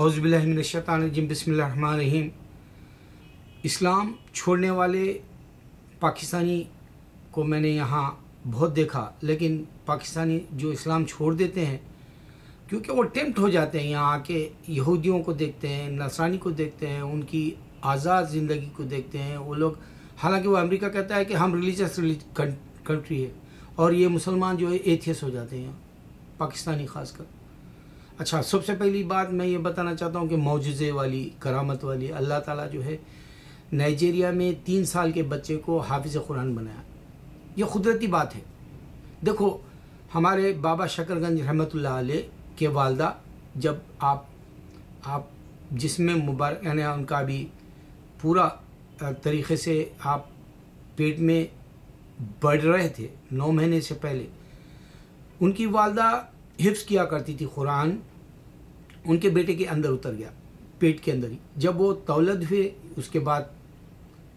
औज़बिल्लिनशैतानरजीम बिस्मिल्लाहिर्रहमानिर्रहीम। इस्लाम छोड़ने वाले पाकिस्तानी को मैंने यहाँ बहुत देखा, लेकिन पाकिस्तानी जो इस्लाम छोड़ देते हैं, क्योंकि वो टेम्प्ट हो जाते हैं, यहाँ आके यहूदियों को देखते हैं, नसरानी को देखते हैं, उनकी आज़ाद ज़िंदगी को देखते हैं। वो लोग, हालाँकि वो अमेरिका कहता है कि हम रिलीजियस कंट्री है, और ये मुसलमान जो है, एथियस हो जाते हैं, पाकिस्तानी खासकर। अच्छा सबसे पहली बात मैं ये बताना चाहता हूँ कि मौजूज़े वाली, करामत वाली, अल्लाह ताला जो है, नाइजेरिया में तीन साल के बच्चे को हाफिज़ कुरान बनाया। ये कुदरती बात है। देखो, हमारे बाबा शकरगंज रहमत के वालदा, जब आप आप जिसमें मुबारक यानी उनका भी पूरा तरीक़े से आप पेट में बढ़ रहे थे, नौ महीने से पहले, उनकी वालदा हिफ्स किया करती थी कुरान उनके बेटे के अंदर उतर गया, पेट के अंदर ही। जब वो तौलद हुए, उसके बाद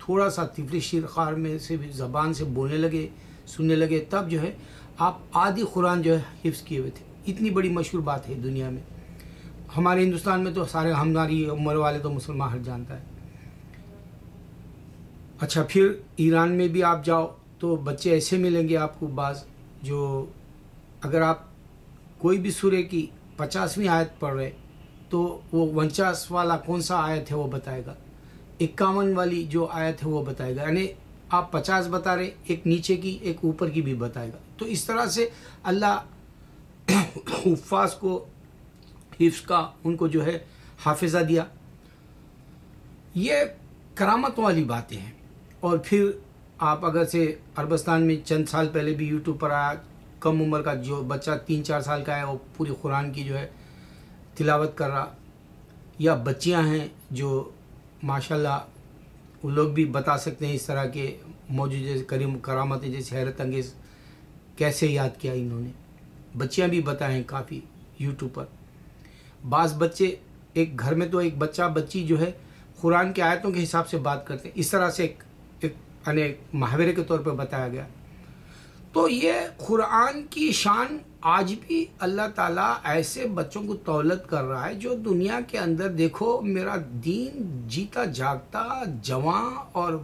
थोड़ा सा तिफली शिरखार में से भी ज़बान से बोलने लगे, सुनने लगे, तब जो है, आप आदि कुरान जो है हिफ्स किए हुए थे। इतनी बड़ी मशहूर बात है दुनिया में। हमारे हिंदुस्तान में तो सारे हमारी उम्र वाले तो मुसलमान हर जानता है। अच्छा फिर ईरान में भी आप जाओ तो बच्चे ऐसे मिलेंगे आपको, बाज जो अगर आप कोई भी सूर्य की पचासवीं आयत पढ़ रहे तो वो उनचास वाला कौन सा आयत है वो बताएगा। इक्यावन वाली जो आयत है वो बताएगा। यानी आप पचास बता रहे, एक नीचे की, एक ऊपर की भी बताएगा। तो इस तरह से अल्लाह उफास को हिफ्स का उनको जो है हाफिजा दिया। ये करामत वाली बातें हैं। और फिर आप अगर से अरबस्तान में चंद साल पहले भी यूट्यूब पर आया कम उम्र का जो बच्चा तीन चार साल का है, वो पूरी कुरान की जो है तिलावत कर रहा। या बच्चियाँ हैं जो माशाल्लाह, वो लोग भी बता सकते हैं इस तरह के मौजूद करीम करामतें, जैसे हैरत अंगेज़, कैसे याद किया इन्होंने। बच्चियाँ भी बताएँ काफ़ी यूट्यूब पर। बास बच्चे, एक घर में तो एक बच्चा, बच्ची जो है, कुरान के आयतों के हिसाब से बात करते हैं। इस तरह से एक एक, अनेक महावरे के तौर पर बताया गया। तो ये कुरान की शान आज भी अल्लाह ताला ऐसे बच्चों को तौलत कर रहा है जो दुनिया के अंदर देखो, मेरा दीन जीता जागता जवां और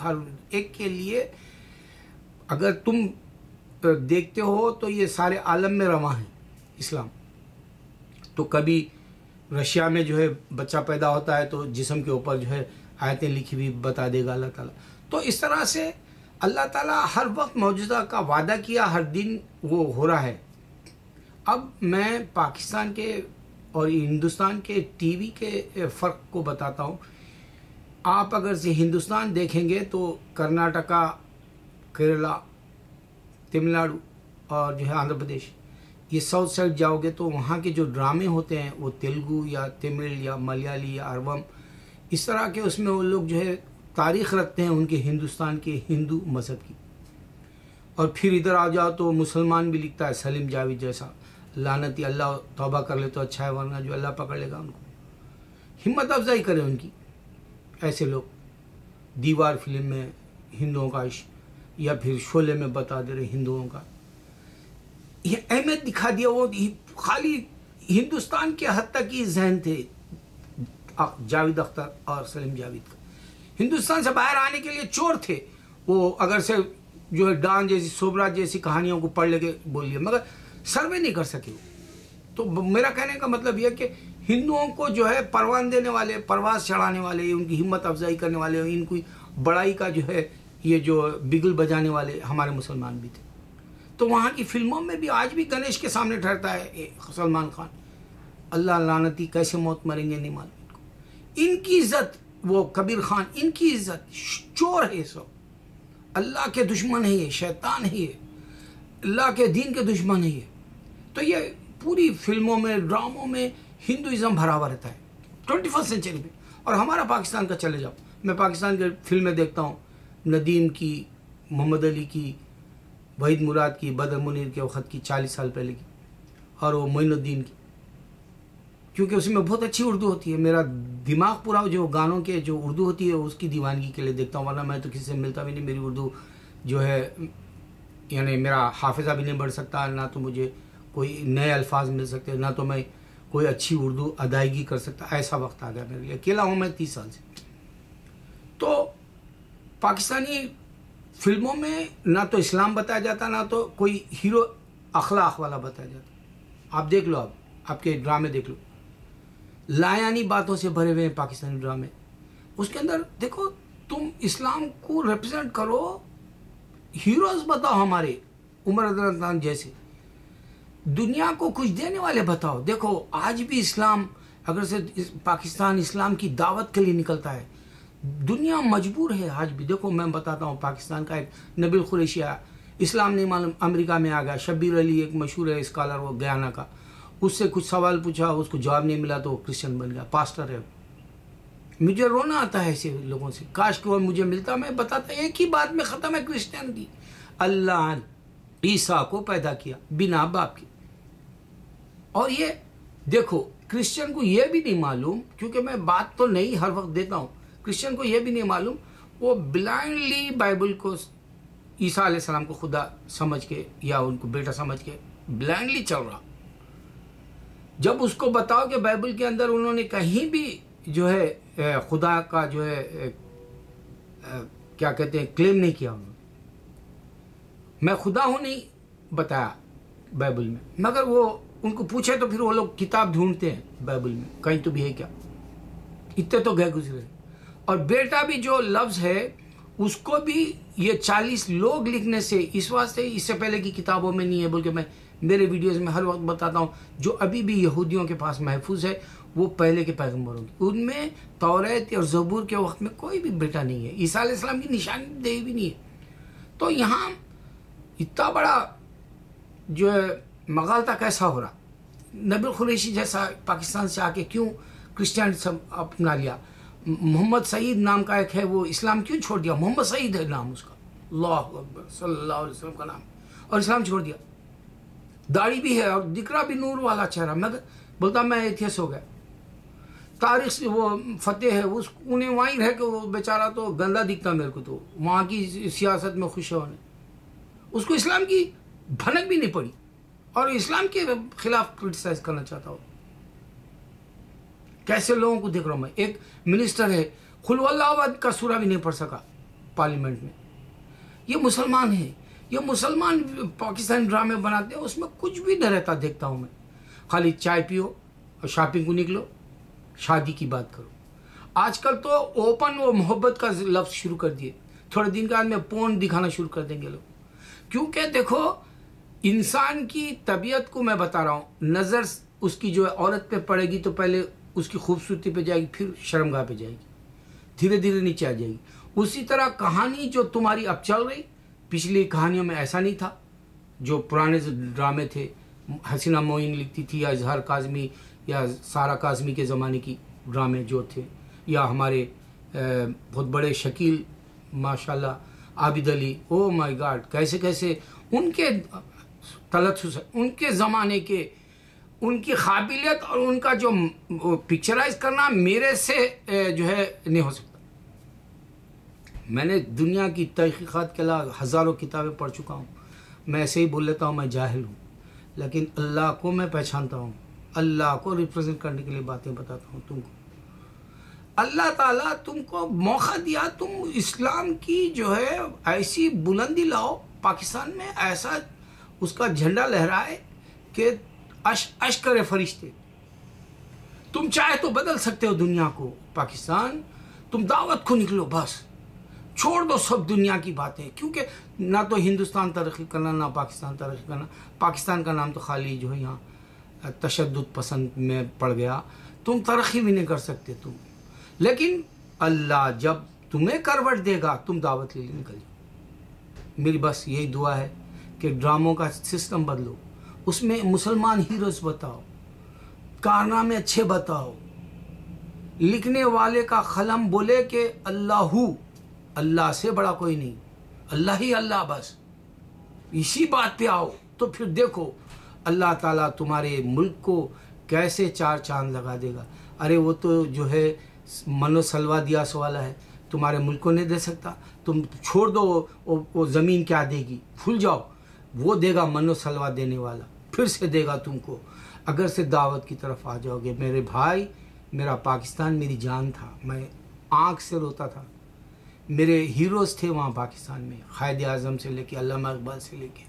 हर एक के लिए अगर तुम देखते हो तो ये सारे आलम में रवा है इस्लाम। तो कभी रशिया में जो है बच्चा पैदा होता है तो जिसम के ऊपर जो है आयतें लिखी हुई बता देगा अल्लाह ताला। तो इस तरह से अल्लाह ताला हर वक्त मौजूदा का वादा किया, हर दिन वो हो रहा है। अब मैं पाकिस्तान के और हिंदुस्तान के टीवी के फ़र्क को बताता हूँ। आप अगर से हिंदुस्तान देखेंगे तो कर्नाटका, केरला, तमिलनाडु और जो है आंध्र प्रदेश, ये साउथ साइड जाओगे तो वहाँ के जो ड्रामे होते हैं, वो तेलुगु या तमिल या मलयाली या अरबम, इस तरह के उसमें वो लोग जो है तारीख रखते हैं उनके हिंदुस्तान के हिंदू मज़हब की। और फिर इधर आ जाओ तो मुसलमान भी लिखता है, सलीम जावेद जैसा। लानती अल्लाह तौबा कर ले तो अच्छा है, वरना जो अल्लाह पकड़ लेगा उनको। हिम्मत अफजाई करें उनकी। ऐसे लोग दीवार फ़िल्म में हिंदुओं का या फिर शोले में बता दे रहे हिंदुओं का। ये अहमियत दिखा दिया वो खाली हिंदुस्तान के हद तक ही जहन थे जावेद अख्तर और सलीम जावेद का। हिंदुस्तान से बाहर आने के लिए चोर थे। वो अगर से जो है डांग जैसी सोबराज जैसी कहानियों को पढ़ लेके बोलिए मगर सर्वे नहीं कर सके तो मेरा कहने का मतलब यह कि हिंदुओं को जो है परवान देने वाले, परवास चढ़ाने वाले, उनकी हिम्मत अफजाई करने वाले, इनकी बड़ाई का जो है ये जो बिगल बजाने वाले हमारे मुसलमान भी थे। तो वहाँ की फ़िल्मों में भी आज भी गणेश के सामने ठहरता है सलमान खान। अल्लाह लानती, कैसे मौत मरेंगे नहीं मालूम इनकी इज़्ज़त वो कबीर खान, इनकी इज़्ज़त चोर है सब। अल्लाह के दुश्मन है ये, शैतान है ये। अल्लाह के दीन के दुश्मन है ये। तो ये पूरी फ़िल्मों में, ड्रामों में हिंदुज़म भरा हुआ रहता है। ट्वेंटी फ़र्स्ट सेंचुरी में। और हमारा पाकिस्तान का चले जाओ। मैं पाकिस्तान की फ़िल्में देखता हूँ। नदीम की, मोहम्मद अली की, वहीद मुराद की, बदर मुनीर के वक़्त की, चालीस साल पहले की। और वो मोइनुद्दीन की। क्योंकि उसमें बहुत अच्छी उर्दू होती है। मेरा दिमाग पूरा जो गानों के जो उर्दू होती है, उसकी दीवानगी के लिए देखता हूँ, वरना मैं तो किसी से मिलता भी नहीं। मेरी उर्दू जो है, यानी मेरा हाफिज़ा भी नहीं बढ़ सकता, ना तो मुझे कोई नए अल्फाज मिल सकते, ना तो मैं कोई अच्छी उर्दू अदायगी कर सकता। ऐसा वक्त आ गया मेरे लिए। अकेला हूँ मैं तीस साल से। तो पाकिस्तानी फ़िल्मों में ना तो इस्लाम बताया जाता, ना तो कोई हीरो अखलाक वाला बताया जाता। आप देख लो आप, आपके ड्रामे देख लो। लायानी बातों से भरे हुए हैं पाकिस्तानी ड्रामे। उसके अंदर, देखो, तुम इस्लाम को रिप्रेजेंट करो हीरोज बताओ हमारे, उमर अदनान जैसे। दुनिया को कुछ देने वाले बताओ। देखो, आज भी इस्लाम, अगर से पाकिस्तान इस्लाम की दावत के लिए निकलता है, दुनिया मजबूर है आज भी। देखो, मैं बताता हूँ, पाकिस्तान का एक नबिल खुरेशिया इस्लाम नहीं मालूम अमेरिका में आ गया, शब्बीर अली एक मशहूर है स्कॉलर वो गयाना का। उससे कुछ सवाल पूछा, उसको जवाब नहीं मिला तो वो क्रिश्चियन बन गया पास्टर है मुझे रोना आता है ऐसे लोगों से। काश को मुझे मिलता, मैं बताता, एक ही बात में ख़त्म है क्रिश्चियनिटी अल्लाह ईसा को पैदा किया, बिना बाप के। और ये, देखो क्रिश्चियन को ये भी नहीं मालूम, क्योंकि मैं बात तो नहीं हर वक्त देता हूँ। क्रिश्चियन को ये भी नहीं मालूम, वो ब्लाइंडली बाइबल को, ईसा सलाम को खुदा समझ के या उनको बेटा समझ के ब्लाइंडली चल रहा। जब उसको बताओ कि बाइबल के अंदर उन्होंने कहीं भी जो है खुदा का जो है क्या कहते हैं, क्लेम नहीं किया उन्होंने। मैं खुदा हूँ नहीं, बताया बाइबल में। मगर वो उनको पूछे तो फिर वो लोग किताब ढूंढते हैं बाइबल में, कहीं तो भी है क्या? इतने तो गए गुजरे और बेटा भी जो लफ्ज है, उसको भी ये चालीस लोग लिखने से इस वास्ते इससे पहले की किताबों में नहीं है बोल के मैं मेरे वीडियोस में हर वक्त बताता हूँ, जो अभी भी यहूदियों के पास महफूज है, वो पहले के पैगम्बरों की। उनमें तौरेत और जबूर के वक्त में कोई भी बेटा नहीं है। ईसा इस्लाम की निशानी दे भी नहीं है। तो यहाँ इतना बड़ा जो है मगालता कैसा हो रहा। नबी खुरेशी जैसा पाकिस्तान से आके क्यों क्रिश्चियन सब अपना लिया? मोहम्मद सईद नाम का एक है, वो इस्लाम क्यों छोड़ दिया? मोहम्मद सईद है नाम उसका। अल्लाह सल्लल्लाहु अलैहि वसल्लम का नाम। और इस्लाम छोड़ दिया। दाढ़ी भी है और दिकरा भी नूर वाला चेहरा। मैं बोलता, मैं एथियस हो गया। तारीख से वो फतेह है, उस, उन्हें वहीं रह के वो बेचारा तो गंदा दिखता मेरे को तो। वहाँ की सियासत में खुश होने उसको इस्लाम की भनक भी नहीं पड़ी। और इस्लाम के खिलाफ क्रिटिसाइज करना चाहता हूँ। कैसे लोगों को देख रहा हूँ मैं? एक मिनिस्टर है खुलवल्लाबाद का सूरा भी नहीं पढ़ सका पार्लियामेंट में। ये मुसलमान है, ये मुसलमान पाकिस्तानी ड्रामे बनाते हैं, उसमें कुछ भी न रहता देखता हूँ मैं। खाली चाय पियो और शॉपिंग को निकलो, शादी की बात करो। आजकल तो ओपन वो मोहब्बत का लफ्ज़ शुरू कर दिए। थोड़े दिन के बाद में पोन दिखाना शुरू कर देंगे लोग। क्योंकि देखो, इंसान की तबीयत को मैं बता रहा हूँ, नज़र उसकी जो है औरत पे पड़ेगी तो पहले उसकी खूबसूरती पे जाएगी, फिर शर्मगाह पे जाएगी। धीरे धीरे नीचे आ जाएगी। उसी तरह कहानी जो तुम्हारी अब चल रही, पिछली कहानियों में ऐसा नहीं था। जो पुराने ड्रामे थे, हसीना मोइन लिखती थी या इजहार काजमी या सारा काजमी के ज़माने की ड्रामे जो थे, या हमारे बहुत बड़े शकील, माशाल्लाह, Abid Ali, oh my God कैसे कैसे उनके, तलत, उनके ज़माने के उनकी काबिलियत और उनका जो पिक्चराइज करना मेरे से जो है, नहीं हो सकता। मैंने दुनिया की तहकीक़ात के अलावा हज़ारों किताबें पढ़ चुका हूँ। मैं ऐसे ही बोल लेता हूँ, मैं जाहिल हूँ। लेकिन अल्लाह को मैं पहचानता हूँ। अल्लाह को रिप्रेजेंट करने के लिए बातें बताता हूँ तुमको। अल्लाह ताला तुमको मौका दिया, तुम इस्लाम की जो है, ऐसी बुलंदी लाओ, पाकिस्तान में ऐसा उसका झंडा लहराए कि अश अश करे फरिश्ते। तुम चाहे तो बदल सकते हो दुनिया को, पाकिस्तान। तुम दावत को निकलो, बस। छोड़ दो सब दुनिया की बातें, क्योंकि ना तो हिंदुस्तान तरक्की करना, ना पाकिस्तान तरक्की करना। पाकिस्तान का नाम तो खाली जो यहाँ तशद पसंद में पड़ गया। तुम तरक्की भी नहीं कर सकते तुम। लेकिन अल्लाह जब तुम्हें करवट देगा, तुम दावत ले निकल जाओ। मेरी बस यही दुआ है कि ड्रामों का सिस्टम बदलो। उसमें मुसलमान हीरोज बताओ कारनामे अच्छे बताओ। लिखने वाले का कलम बोले कि अल्लाहू अल्लाह से बड़ा कोई नहीं अल्लाह ही अल्लाह बस। इसी बात पे आओ तो फिर देखो अल्लाह ताला तुम्हारे मुल्क को कैसे चार चाँद लगा देगा। अरे वो तो जो है मनो सलवा वाला है तुम्हारे मुल्क को नहीं दे सकता। तुम छोड़ दो वो, वो ज़मीन क्या देगी? भूल जाओ वो देगा मनो सलवा देने वाला। फिर से देगा तुमको। अगर से दावत की तरफ़ आ जाओगे, मेरे भाई, मेरा पाकिस्तान, मेरी जान था। मैं आँख से रोता था। मेरे हीरोज़ थे वहाँ पाकिस्तान में क़ायद अजम से लेके, अल्लामा इकबाल से लेके,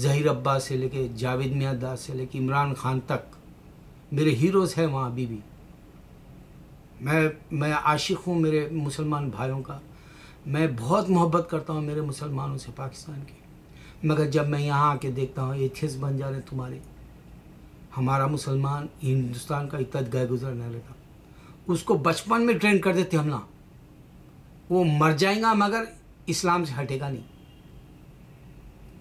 ज़हीर अब्बास से लेके, जावेद मियादास से लेके, इमरान खान तक। मेरे हीरोज़ हैं वहाँ अभी भी। मैं मैं आशिक हूँ मेरे मुसलमान भाइयों का। मैं बहुत मोहब्बत करता हूँ मेरे मुसलमानों से पाकिस्तान की। मगर जब मैं यहाँ आके देखता हूँ एथियस बन जा रहे तुम्हारे। हमारा मुसलमान हिंदुस्तान का इतना गए गुजर नहीं रहता उसको बचपन में ट्रेन कर देते हम ना। वो मर जाएगा मगर इस्लाम से हटेगा नहीं।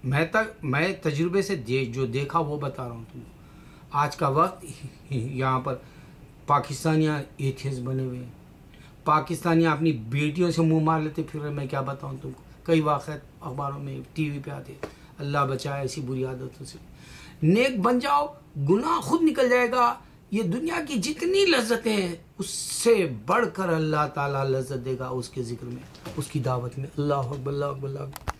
मैं तक मैं तजुर्बे से दे, जो देखा वो बता रहा हूँ तुमको। आज का वक्त यहाँ पर पाकिस्तानियाँ एथियस बने हुए हैं। पाकिस्तानियाँ अपनी बेटियों से मुँह मार लेते फिर मैं क्या बताऊँ तुमको? कई वाक़ अखबारों में टी वी पर आते अल्लाह बचाए ऐसी बुरी आदतों से। नेक बन जाओ, गुनाह खुद निकल जाएगा। ये दुनिया की जितनी लज्जतें हैं, उससे बढ़कर अल्लाह ताला लज्जत देगा उसके ज़िक्र में, उसकी दावत में। अल्लाह अल्लाह अल्लाह